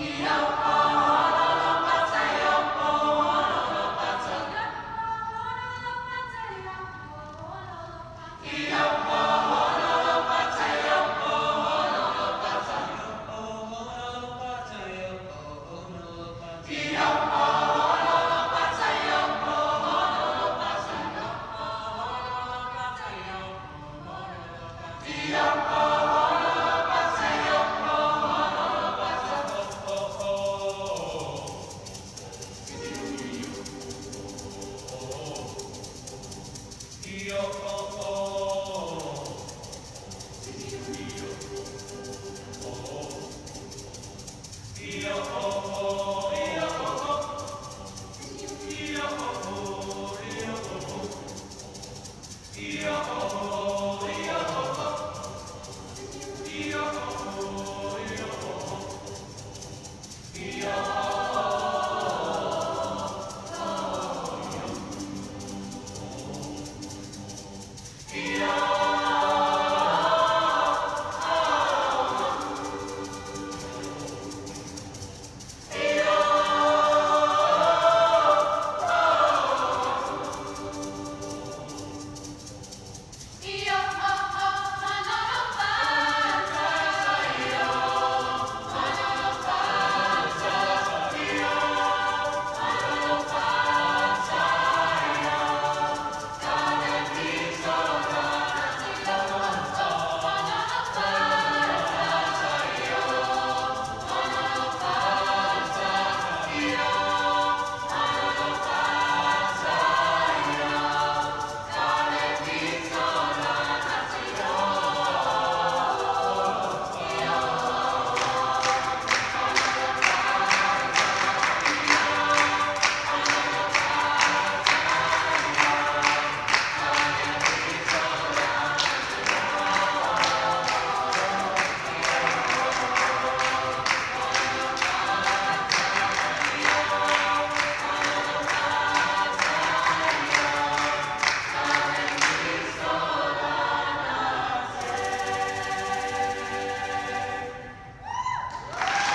Yeah. Io oh oh. oh. oh, oh.